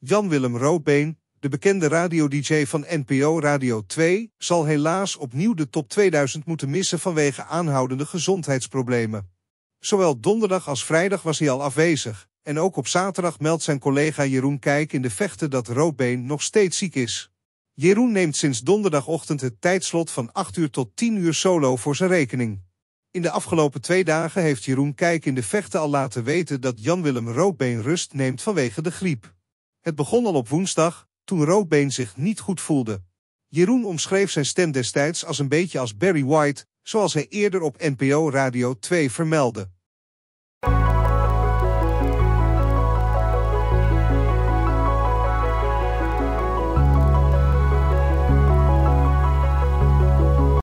Jan-Willem Roodbeen, de bekende radio-dj van NPO Radio 2, zal helaas opnieuw de top 2000 moeten missen vanwege aanhoudende gezondheidsproblemen. Zowel donderdag als vrijdag was hij al afwezig, en ook op zaterdag meldt zijn collega Jeroen Kijk in de vechten dat Roodbeen nog steeds ziek is. Jeroen neemt sinds donderdagochtend het tijdslot van 8 uur tot 10 uur solo voor zijn rekening. In de afgelopen twee dagen heeft Jeroen Kijk in de vechten al laten weten dat Jan-Willem Roodbeen rust neemt vanwege de griep. Het begon al op woensdag, toen Roodbeen zich niet goed voelde. Jeroen omschreef zijn stem destijds als een beetje als Barry White, zoals hij eerder op NPO Radio 2 vermeldde.